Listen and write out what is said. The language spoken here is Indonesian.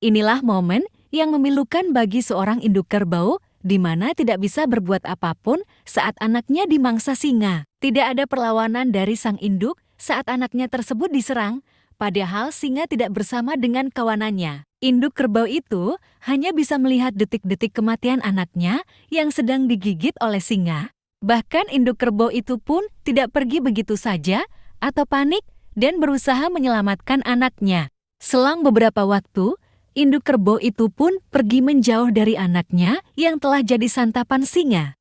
Inilah momen yang memilukan bagi seorang induk kerbau di mana tidak bisa berbuat apa pun saat anaknya dimangsa singa. Tidak ada perlawanan dari sang induk saat anaknya tersebut diserang, padahal singa tidak bersama dengan kawanannya. Induk kerbau itu hanya bisa melihat detik-detik kematian anaknya yang sedang digigit oleh singa. Bahkan induk kerbau itu pun tidak pergi begitu saja atau panik dan berusaha menyelamatkan anaknya. Selang beberapa waktu, induk kerbau itu pun pergi menjauh dari anaknya yang telah jadi santapan singa.